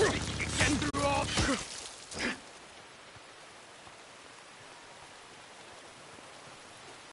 Hmph!